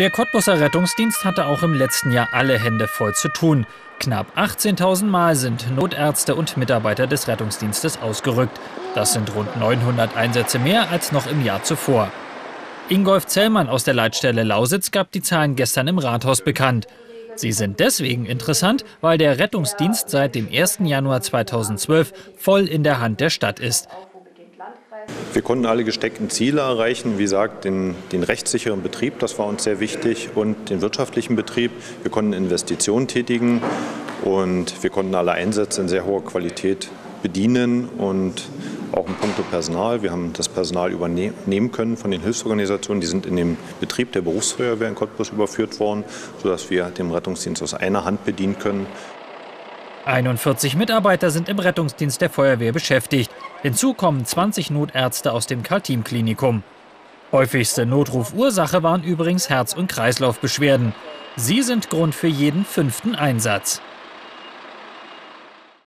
Der Cottbusser Rettungsdienst hatte auch im letzten Jahr alle Hände voll zu tun. Knapp 18.000 Mal sind Notärzte und Mitarbeiter des Rettungsdienstes ausgerückt. Das sind rund 900 Einsätze mehr als noch im Jahr zuvor. Ingolf Zellmann aus der Leitstelle Lausitz gab die Zahlen gestern im Rathaus bekannt. Sie sind deswegen interessant, weil der Rettungsdienst seit dem 1. Januar 2012 voll in der Hand der Stadt ist. Wir konnten alle gesteckten Ziele erreichen. Wie gesagt, den, den, rechtssicheren Betrieb, das war uns sehr wichtig, und den wirtschaftlichen Betrieb. Wir konnten Investitionen tätigen und wir konnten alle Einsätze in sehr hoher Qualität bedienen und auch in puncto Personal. Wir haben das Personal übernehmen können von den Hilfsorganisationen. Die sind in den Betrieb der Berufsfeuerwehr in Cottbus überführt worden, sodass wir den Rettungsdienst aus einer Hand bedienen können. 41 Mitarbeiter sind im Rettungsdienst der Feuerwehr beschäftigt. Hinzu kommen 20 Notärzte aus dem Karl-Team-Klinikum. Häufigste Notrufursache waren übrigens Herz- und Kreislaufbeschwerden. Sie sind Grund für jeden fünften Einsatz.